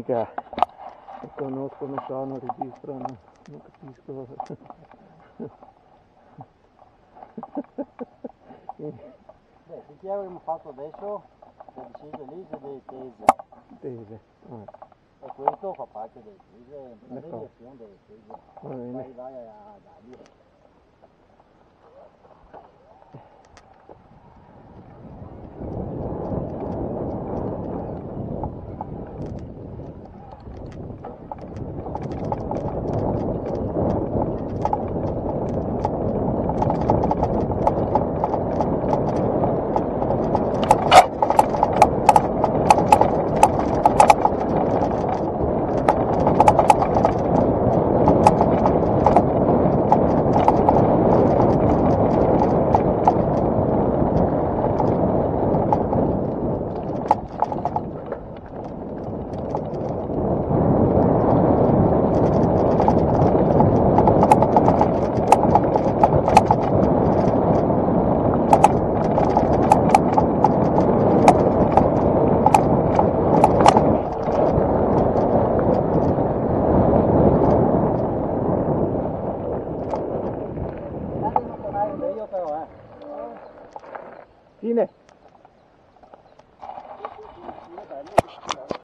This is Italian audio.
mica conoscono, sono, registrano, non capisco. Beh, finché avremmo fatto adesso, le discese lì sono delle tese. Tese. Ah, E questo fa parte delle tese, D'accordo. deviazione delle tese. Vai, vai a dargli. Dine.